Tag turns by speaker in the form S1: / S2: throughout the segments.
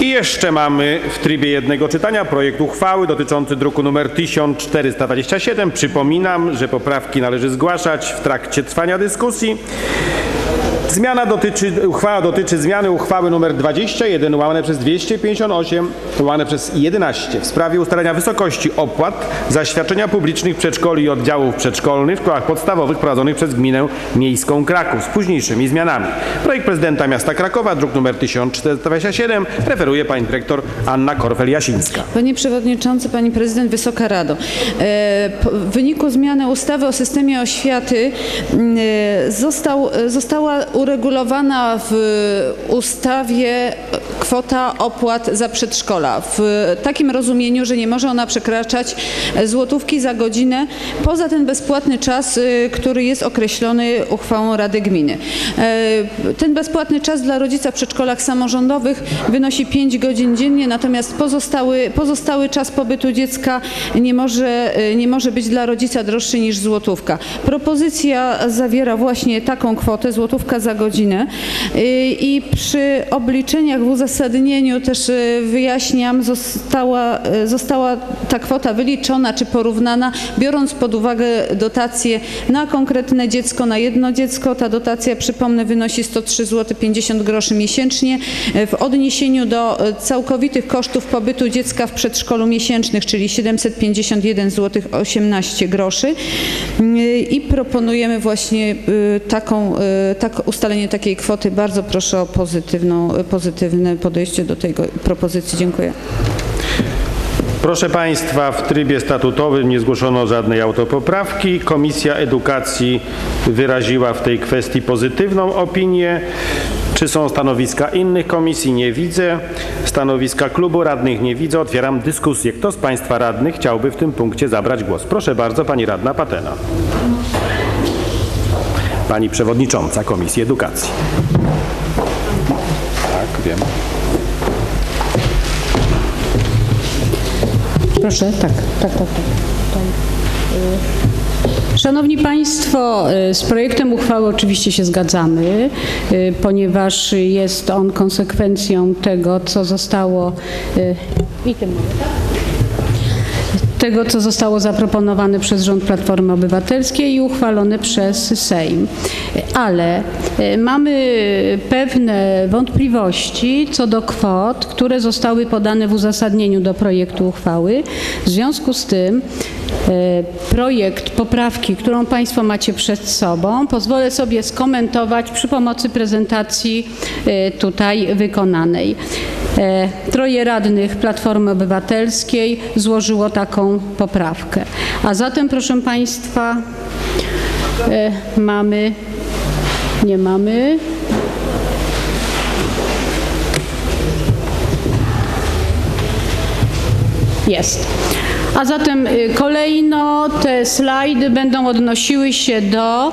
S1: I jeszcze mamy w trybie jednego czytania projekt uchwały dotyczący druku nr 1427. Przypominam, że poprawki należy zgłaszać w trakcie trwania dyskusji. Zmiana dotyczy, uchwała dotyczy zmiany uchwały nr 21 łamane przez 258 łamane przez 11 w sprawie ustalenia wysokości opłat za świadczenia publicznych przedszkoli i oddziałów przedszkolnych w szkołach podstawowych prowadzonych przez gminę miejską Kraków z późniejszymi zmianami. Projekt prezydenta miasta Krakowa, druk nr 1427, referuje pani dyrektor Anna Korfel-Jasińska.
S2: Panie Przewodniczący, Pani Prezydent, Wysoka Rado. E, W wyniku zmiany ustawy o systemie oświaty m, e, został, e, została uregulowana w ustawie kwota opłat za przedszkola w takim rozumieniu, że nie może ona przekraczać złotówki za godzinę poza ten bezpłatny czas, e, który jest określony uchwałą Rady Gminy. E, Ten bezpłatny czas dla rodzica w przedszkolach samorządowych wynosi 5 godzin dziennie, natomiast pozostały, pozostały czas pobytu dziecka nie może, e, nie może być dla rodzica droższy niż złotówka. Propozycja zawiera właśnie taką kwotę, złotówka za godzinę. E, i przy obliczeniach w uzasadnieniu też e, wyjaśniam, została, e, została ta kwota wyliczona czy porównana, biorąc pod uwagę dotacje na konkretne dziecko, na jedno dziecko. Ta dotacja, przypomnę, wynosi 103 zł 50 groszy miesięcznie. W odniesieniu do całkowitych kosztów pobytu dziecka w przedszkolu miesięcznych, czyli 751 zł 18 groszy. I proponujemy właśnie y, taką, y, tak, ustalenie takiej kwoty. Bardzo proszę o pozytywną, pozytywne podejście do tej propozycji. Dziękuję.
S1: Proszę Państwa, w trybie statutowym nie zgłoszono żadnej autopoprawki. Komisja Edukacji wyraziła w tej kwestii pozytywną opinię. Czy są stanowiska innych komisji? Nie widzę. Stanowiska klubu radnych nie widzę. Otwieram dyskusję. Kto z Państwa radnych chciałby w tym punkcie zabrać głos? Proszę bardzo, Pani Radna Patena. Pani Przewodnicząca Komisji Edukacji. Tak, wiem.
S3: Proszę, tak, tak, tak. tak. Tutaj, y, Szanowni Państwo, y, z projektem uchwały oczywiście się zgadzamy, y, ponieważ jest on konsekwencją tego, co zostało y, i tym mogę, tak? Tego, co zostało zaproponowane przez rząd Platformy Obywatelskiej i uchwalone przez Sejm. Ale e, mamy pewne wątpliwości co do kwot, które zostały podane w uzasadnieniu do projektu uchwały. W związku z tym projekt poprawki, którą Państwo macie przed sobą, pozwolę sobie skomentować przy pomocy prezentacji e, tutaj wykonanej. E, Troje radnych Platformy Obywatelskiej złożyło taką poprawkę. A zatem, proszę Państwa, mamy, nie mamy. Jest. A zatem y, kolejno te slajdy będą odnosiły się do y,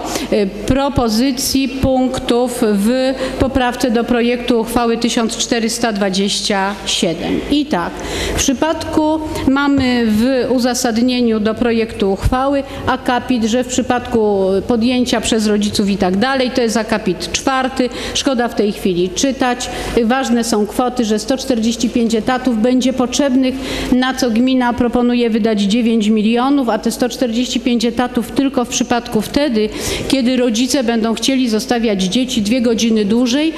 S3: propozycji punktów w poprawce do projektu uchwały 1427. I tak, w przypadku mamy w uzasadnieniu do projektu uchwały akapit, że w przypadku podjęcia przez rodziców i tak dalej, to jest akapit czwarty, szkoda w tej chwili czytać. Ważne są kwoty, że 145 etatów będzie potrzebnych, na co gmina proponuje wydać 9 milionów, a te 145 etatów tylko w przypadku wtedy, kiedy rodzice będą chcieli zostawiać dzieci dwie godziny dłużej,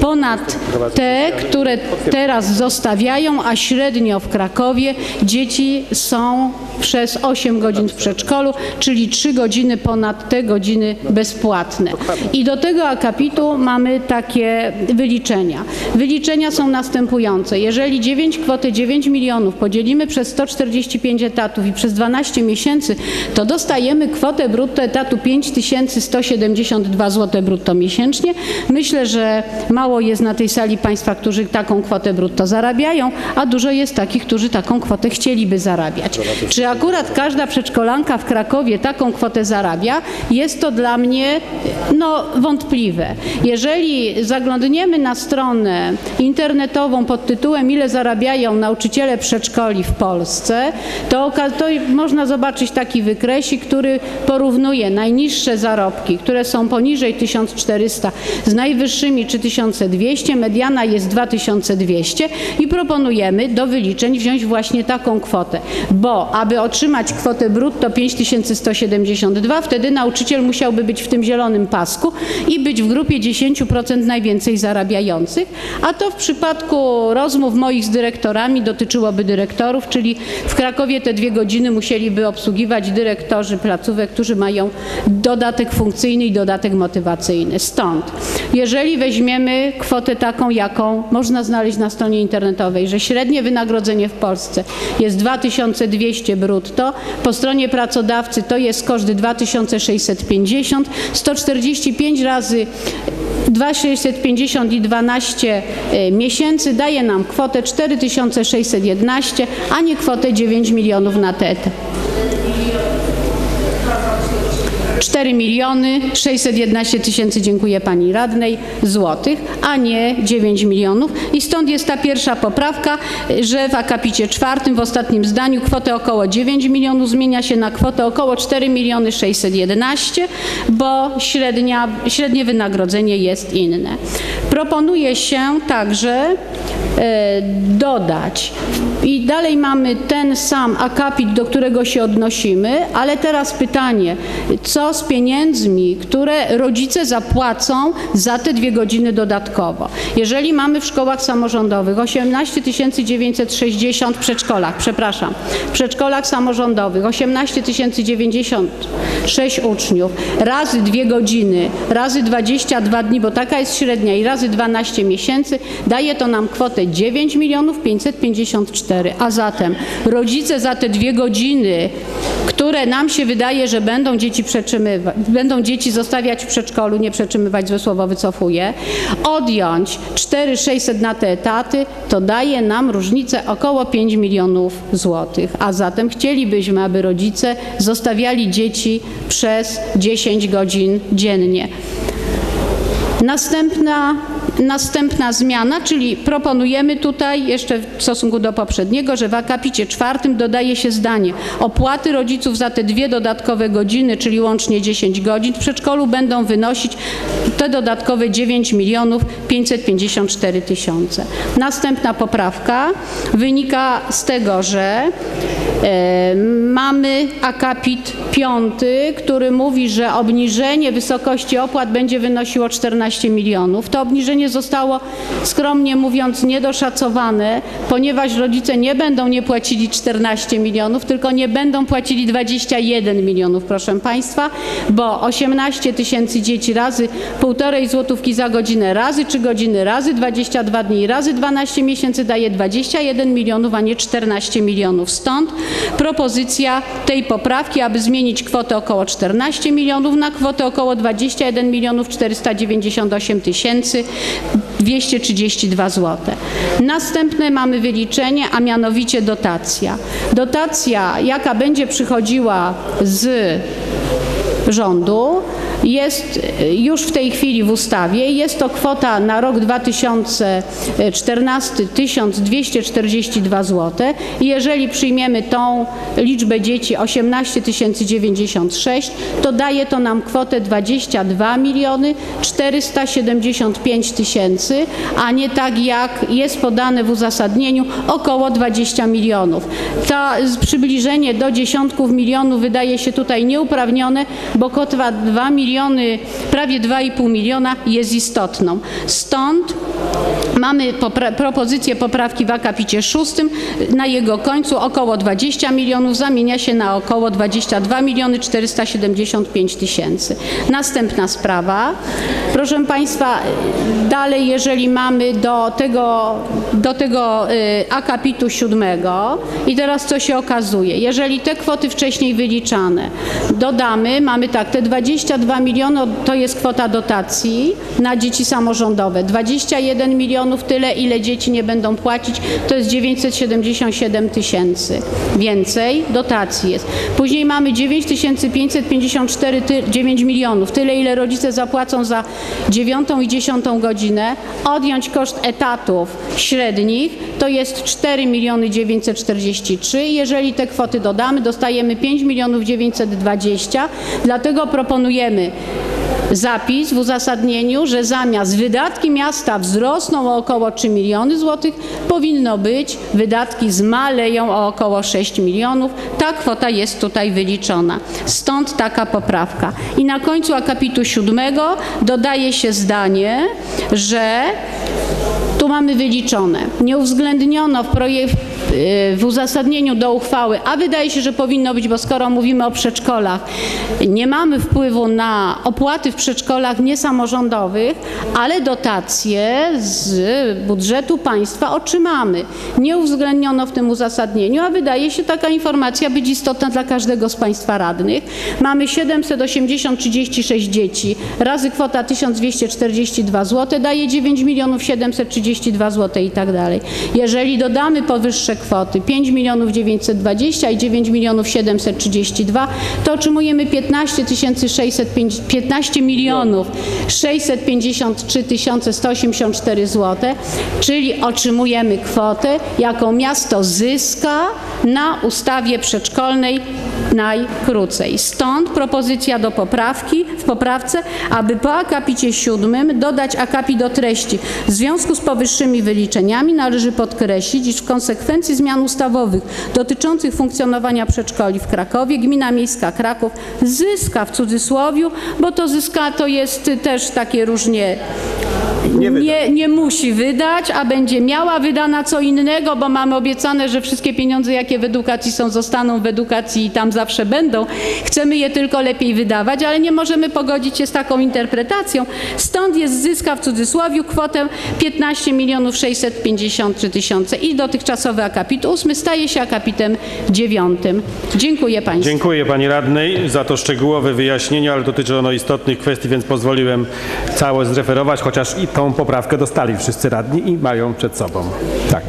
S3: ponad te, które teraz zostawiają, a średnio w Krakowie dzieci są przez 8 godzin w przedszkolu, czyli 3 godziny ponad te godziny bezpłatne. I do tego akapitu mamy takie wyliczenia. Wyliczenia są następujące. Jeżeli 9 kwotę 9 milionów podzielimy przez 145 etatów i przez 12 miesięcy, to dostajemy kwotę brutto etatu 5172 zł brutto miesięcznie. Myślę, że mało jest na tej sali Państwa, którzy taką kwotę brutto zarabiają, a dużo jest takich, którzy taką kwotę chcieliby zarabiać. Czy akurat każda przedszkolanka w Krakowie taką kwotę zarabia? Jest to dla mnie no, wątpliwe. Jeżeli zaglądniemy na stronę internetową pod tytułem Ile zarabiają nauczyciele przedszkoli w Polsce, to, to można zobaczyć taki wykresik, który porównuje najniższe zarobki, które są poniżej 1400 z najwyższymi 3200, mediana jest 2200 i proponujemy do wyliczeń wziąć właśnie taką kwotę, bo aby otrzymać kwotę brutto 5172, wtedy nauczyciel musiałby być w tym zielonym pasku i być w grupie 10% najwięcej zarabiających, a to w przypadku rozmów moich z dyrektorami dotyczyłoby dyrektorów, czyli w Krakowie te dwie godziny musieliby obsługiwać dyrektorzy placówek, którzy mają dodatek funkcyjny i dodatek motywacyjny. Stąd, jeżeli weźmiemy kwotę taką, jaką można znaleźć na stronie internetowej, że średnie wynagrodzenie w Polsce jest 2200 brutto, po stronie pracodawcy to jest koszt 2650, 145 razy 2650 i 12 e, miesięcy daje nam kwotę 4611, a nie kwotę 9 milionów na TET. 4 miliony 611 tysięcy, dziękuję pani radnej, złotych, a nie 9 milionów. I stąd jest ta pierwsza poprawka, że w akapicie czwartym w ostatnim zdaniu kwotę około 9 milionów zmienia się na kwotę około 4 miliony 611, bo średnia, średnie wynagrodzenie jest inne. Proponuje się także e, dodać i dalej mamy ten sam akapit, do którego się odnosimy, ale teraz pytanie, co z pieniędzmi, które rodzice zapłacą za te dwie godziny dodatkowo? Jeżeli mamy w szkołach samorządowych 18 960 w przedszkolach, przepraszam, w przedszkolach samorządowych 18 096 uczniów, razy dwie godziny, razy 22 dni, bo taka jest średnia i razy 12 miesięcy, daje to nam kwotę 9 milionów 554, a zatem rodzice za te dwie godziny, które nam się wydaje, że będą dzieci przetrzymywać, będą dzieci zostawiać w przedszkolu, nie przetrzymywać, złe słowo wycofuję, odjąć 4600 na te etaty, to daje nam różnicę około 5 milionów złotych. A zatem chcielibyśmy, aby rodzice zostawiali dzieci przez 10 godzin dziennie. Następna, następna zmiana, czyli proponujemy tutaj jeszcze w stosunku do poprzedniego, że w akapicie czwartym dodaje się zdanie opłaty rodziców za te dwie dodatkowe godziny, czyli łącznie 10 godzin w przedszkolu będą wynosić te dodatkowe 9 milionów 554 tysiące. Następna poprawka wynika z tego, że mamy akapit piąty, który mówi, że obniżenie wysokości opłat będzie wynosiło 14 milionów. To obniżenie zostało skromnie mówiąc niedoszacowane, ponieważ rodzice nie będą nie płacili 14 milionów, tylko nie będą płacili 21 milionów, proszę Państwa, bo 18 tysięcy dzieci razy półtorej złotówki za godzinę, razy 3 godziny, razy 22 dni, razy 12 miesięcy daje 21 milionów, a nie 14 milionów. Stąd propozycja tej poprawki, aby zmienić kwotę około 14 milionów na kwotę około 21 milionów 498 tysięcy 232 zł. Następne mamy wyliczenie, a mianowicie dotacja. Dotacja, jaka będzie przychodziła z rządu jest już w tej chwili w ustawie. Jest to kwota na rok 2014 1242 zł. Jeżeli przyjmiemy tą liczbę dzieci 18 096, to daje to nam kwotę 22 miliony 475 tysięcy, a nie tak jak jest podane w uzasadnieniu około 20 milionów. To przybliżenie do dziesiątków milionów wydaje się tutaj nieuprawnione, bo kwota 2 miliony, prawie 2,5 miliona jest istotną. Stąd mamy popra propozycję poprawki w akapicie szóstym. Na jego końcu około 20 milionów zamienia się na około 22 miliony 475 tysięcy. Następna sprawa. Proszę Państwa, dalej jeżeli mamy do tego, do tego y, akapitu siódmego i teraz co się okazuje? Jeżeli te kwoty wcześniej wyliczane dodamy, mamy tak, te 22 22 miliony to jest kwota dotacji na dzieci samorządowe. 21 milionów tyle, ile dzieci nie będą płacić, to jest 977 tysięcy. Więcej dotacji jest. Później mamy 9554 ty, 9 milionów, tyle ile rodzice zapłacą za 9 i 10 godzinę. Odjąć koszt etatów średnich, to jest 4 miliony 943. Jeżeli te kwoty dodamy, dostajemy 5 milionów 920. Dlatego proponujemy zapis w uzasadnieniu, że zamiast wydatki miasta wzrosną o około 3 miliony złotych, powinno być wydatki zmaleją o około 6 milionów. Ta kwota jest tutaj wyliczona. Stąd taka poprawka. I na końcu akapitu siódmego dodaje się zdanie, że tu mamy wyliczone. Nie uwzględniono w, projek- w uzasadnieniu do uchwały, a wydaje się, że powinno być, bo skoro mówimy o przedszkolach, nie mamy wpływu na opłaty w przedszkolach niesamorządowych, ale dotacje z budżetu państwa otrzymamy. Nie uwzględniono w tym uzasadnieniu, a wydaje się taka informacja być istotna dla każdego z państwa radnych. Mamy 780 36 dzieci, razy kwota 1242 zł daje 9 milionów 732 zł i tak dalej. Jeżeli dodamy powyższe kwoty 5 milionów 920 i 9 milionów 732, to otrzymujemy 15 605, 15 milionów 653 184 zł, czyli otrzymujemy kwotę, jaką miasto zyska na ustawie przedszkolnej najkrócej. Stąd propozycja do poprawki, w poprawce, aby po akapicie siódmym dodać akapit do treści. W związku z powyższymi wyliczeniami należy podkreślić, iż w konsekwencji zmian ustawowych dotyczących funkcjonowania przedszkoli w Krakowie. Gmina miejska Kraków zyska w cudzysłowiu, bo to zyska to jest też takie różnie
S1: Nie wyda.
S3: nie, nie musi wydać, a będzie miała wydana co innego, bo mamy obiecane, że wszystkie pieniądze, jakie w edukacji są, zostaną w edukacji i tam zawsze będą. Chcemy je tylko lepiej wydawać, ale nie możemy pogodzić się z taką interpretacją. Stąd jest zyska w cudzysłowie kwotę 15 milionów 653 tysiące i dotychczasowy akapit ósmy staje się akapitem dziewiątym. Dziękuję Państwu.
S1: Dziękuję pani radnej za to szczegółowe wyjaśnienie, ale dotyczy ono istotnych kwestii, więc pozwoliłem całość zreferować, chociaż i tą poprawkę dostali wszyscy radni i mają przed sobą. Tak.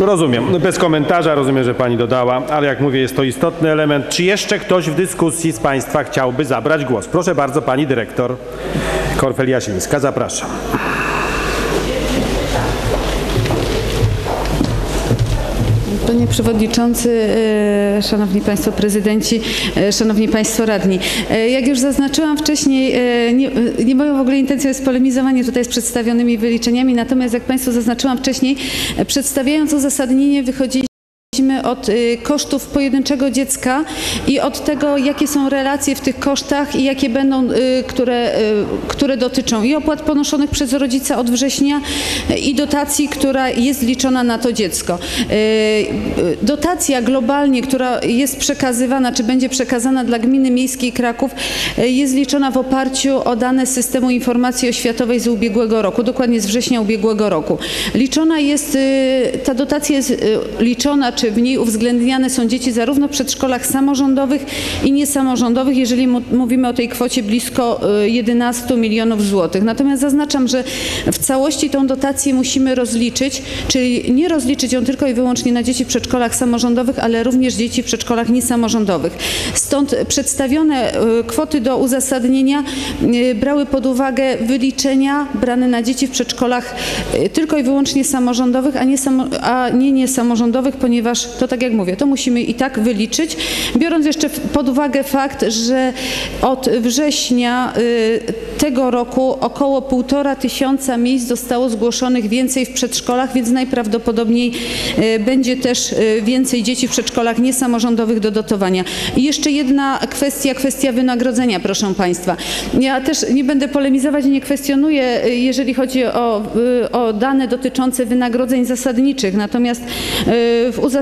S1: Rozumiem. No Bez komentarza rozumiem, że pani dodała, ale jak mówię, jest to istotny element. Czy jeszcze ktoś w dyskusji z państwa chciałby zabrać głos? Proszę bardzo, pani dyrektor Korfel-Jasińska, zapraszam.
S2: Panie Przewodniczący, e, Szanowni Państwo Prezydenci, e, Szanowni Państwo Radni. E, Jak już zaznaczyłam wcześniej, nie, nie moją w ogóle intencją jest polemizowanie tutaj z przedstawionymi wyliczeniami, natomiast jak Państwu zaznaczyłam wcześniej, przedstawiając uzasadnienie wychodziliśmy Od y, kosztów pojedynczego dziecka i od tego, jakie są relacje w tych kosztach i jakie będą, y, które, y, które dotyczą i opłat ponoszonych przez rodzica od września i dotacji, która jest liczona na to dziecko. Dotacja globalnie, która jest przekazywana, czy będzie przekazana dla gminy miejskiej Kraków, jest liczona w oparciu o dane systemu informacji oświatowej z ubiegłego roku, dokładnie z września ubiegłego roku. Liczona jest, ta dotacja jest liczona, czy w niej uwzględniane są dzieci zarówno w przedszkolach samorządowych i niesamorządowych, jeżeli mówimy o tej kwocie blisko y, 11 milionów złotych. Natomiast zaznaczam, że w całości tą dotację musimy rozliczyć, czyli nie rozliczyć ją tylko i wyłącznie na dzieci w przedszkolach samorządowych, ale również dzieci w przedszkolach niesamorządowych. Stąd przedstawione y, kwoty do uzasadnienia y, brały pod uwagę wyliczenia brane na dzieci w przedszkolach y, tylko i wyłącznie samorządowych, a nie, a nie niesamorządowych, ponieważ to tak jak mówię, to musimy i tak wyliczyć, biorąc jeszcze pod uwagę fakt, że od września y, tego roku około półtora tysiąca miejsc zostało zgłoszonych więcej w przedszkolach, więc najprawdopodobniej y, będzie też y, więcej dzieci w przedszkolach niesamorządowych do dotowania. I jeszcze jedna kwestia, kwestia wynagrodzenia, proszę Państwa. Ja też nie będę polemizować i nie kwestionuję, jeżeli chodzi o, o dane dotyczące wynagrodzeń zasadniczych, natomiast w uzasadnieniu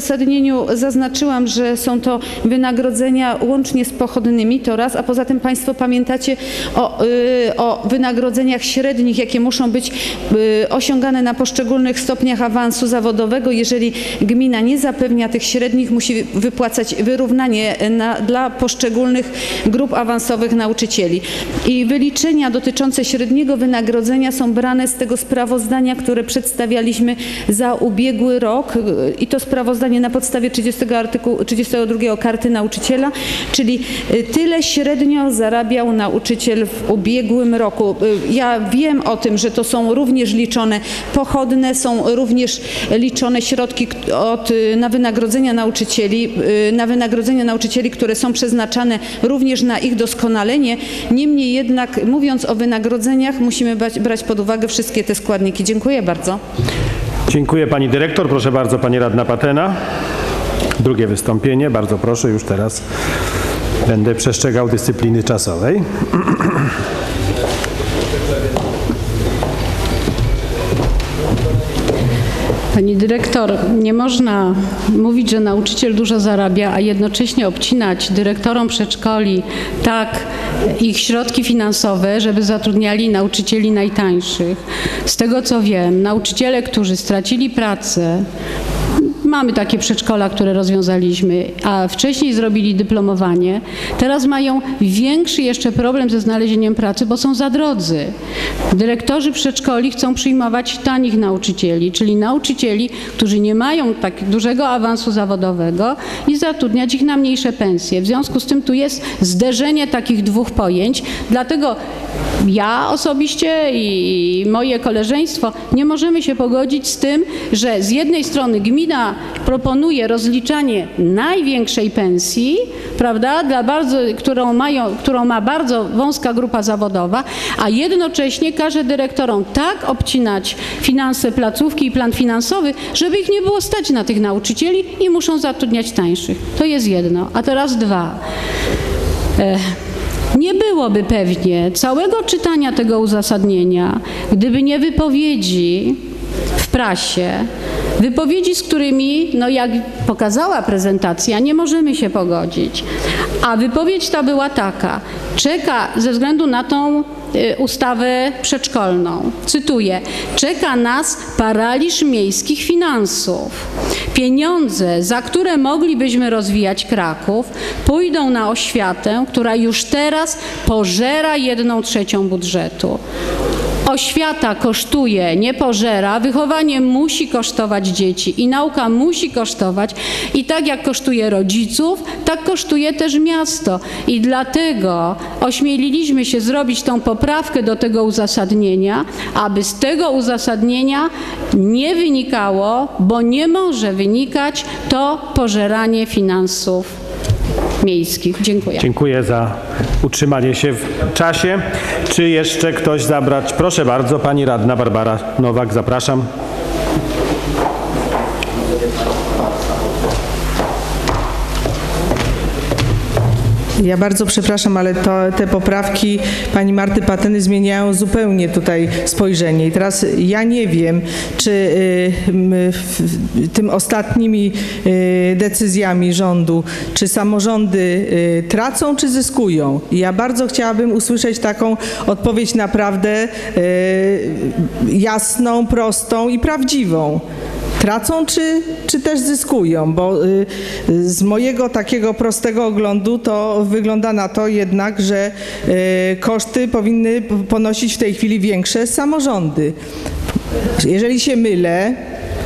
S2: zaznaczyłam, że są to wynagrodzenia łącznie z pochodnymi, to raz, a poza tym Państwo pamiętacie o y, y, o wynagrodzeniach średnich, jakie muszą być y, osiągane na poszczególnych stopniach awansu zawodowego. Jeżeli gmina nie zapewnia tych średnich, musi wypłacać wyrównanie na, dla poszczególnych grup awansowych nauczycieli. I wyliczenia dotyczące średniego wynagrodzenia są brane z tego sprawozdania, które przedstawialiśmy za ubiegły rok y, i to sprawozdanie na podstawie 30 artykułu, 32 karty nauczyciela, czyli y, tyle średnio zarabiał nauczyciel w ubiegłym roku. Y, Ja wiem o tym, że to są również liczone pochodne, są również liczone środki od, y, na wynagrodzenia nauczycieli, na wynagrodzenia nauczycieli, które są przeznaczane również na ich doskonalenie. Niemniej jednak mówiąc o wynagrodzeniach musimy brać pod uwagę wszystkie te składniki. Dziękuję bardzo.
S1: Dziękuję pani dyrektor. Proszę bardzo, pani radna Patena. Drugie wystąpienie. Bardzo proszę, już teraz będę przestrzegał dyscypliny czasowej.
S3: Pani dyrektor, nie można mówić, że nauczyciel dużo zarabia, a jednocześnie obcinać dyrektorom przedszkoli tak ich środki finansowe, żeby zatrudniali nauczycieli najtańszych. Z tego co wiem, nauczyciele, którzy stracili pracę, Mamy takie przedszkola, które rozwiązaliśmy, a wcześniej zrobili dyplomowanie. Teraz mają większy jeszcze problem ze znalezieniem pracy, bo są za drodzy. Dyrektorzy przedszkoli chcą przyjmować tanich nauczycieli, czyli nauczycieli, którzy nie mają tak dużego awansu zawodowego i zatrudniać ich na mniejsze pensje. W związku z tym tu jest zderzenie takich dwóch pojęć. Dlatego ja osobiście i moje koleżeństwo nie możemy się pogodzić z tym, że z jednej strony gmina proponuje rozliczanie największej pensji, prawda, dla bardzo, którą, mają, którą ma bardzo wąska grupa zawodowa, a jednocześnie każe dyrektorom tak obcinać finanse placówki i plan finansowy, żeby ich nie było stać na tych nauczycieli i muszą zatrudniać tańszych. To jest jedno. A teraz dwa. E, Nie byłoby pewnie całego czytania tego uzasadnienia, gdyby nie wypowiedzi w prasie, wypowiedzi, z którymi, no jak pokazała prezentacja, nie możemy się pogodzić. A wypowiedź ta była taka, czeka ze względu na tą y, ustawę przedszkolną. Cytuję: Czeka nas paraliż miejskich finansów. Pieniądze, za które moglibyśmy rozwijać Kraków, pójdą na oświatę, która już teraz pożera jedną trzecią budżetu. Oświata kosztuje, nie pożera, wychowanie musi kosztować dzieci i nauka musi kosztować. I tak jak kosztuje rodziców, tak kosztuje też miasto. I dlatego ośmieliliśmy się zrobić tą poprawkę do tego uzasadnienia, aby z tego uzasadnienia nie wynikało, bo nie może wynikać to pożeranie finansów miejskich. Dziękuję.
S1: Dziękuję za utrzymanie się w czasie. Czy jeszcze ktoś zabrać? Proszę bardzo, pani radna Barbara Nowak, zapraszam.
S4: Ja bardzo przepraszam, ale to, te poprawki pani Marty Pateny zmieniają zupełnie tutaj spojrzenie. I teraz ja nie wiem, czy y, tym ostatnimi y, decyzjami rządu, czy samorządy y, tracą, czy zyskują. I ja bardzo chciałabym usłyszeć taką odpowiedź naprawdę y, jasną, prostą i prawdziwą. Tracą czy, czy też zyskują? Bo y, y, z mojego takiego prostego oglądu to wygląda na to jednak, że y, koszty powinny ponosić w tej chwili większe samorządy. Jeżeli się mylę,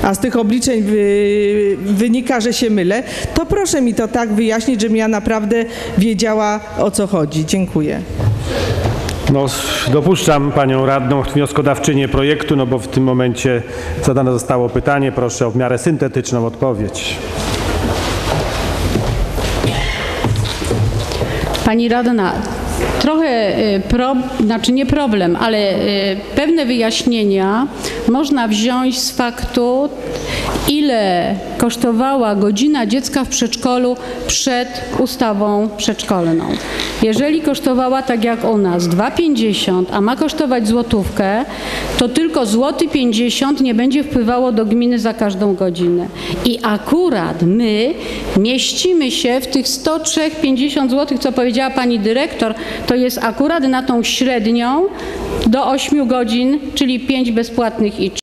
S4: a z tych obliczeń wy, wynika, że się mylę, to proszę mi to tak wyjaśnić, żebym ja naprawdę wiedziała o co chodzi. Dziękuję.
S1: No, dopuszczam panią radną, wnioskodawczynię projektu, no bo w tym momencie zadane zostało pytanie. Proszę o w miarę syntetyczną odpowiedź.
S3: Pani radna, trochę, y, pro, znaczy nie problem, ale y, pewne wyjaśnienia można wziąć z faktu, ile kosztowała godzina dziecka w przedszkolu przed ustawą przedszkolną. Jeżeli kosztowała tak jak u nas 2,50, a ma kosztować złotówkę, to tylko złoty 50 nie będzie wpływało do gminy za każdą godzinę. I akurat my mieścimy się w tych 103,50 zł, co powiedziała pani dyrektor, to jest akurat na tą średnią do 8 godzin, czyli 5 bezpłatnych i